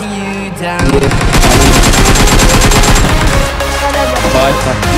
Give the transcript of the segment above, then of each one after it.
you down. Bye.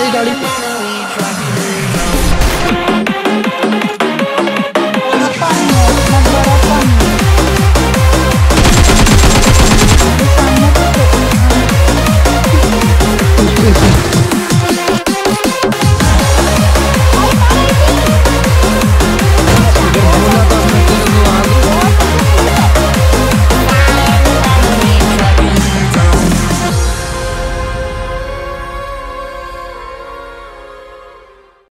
এই গাড়ি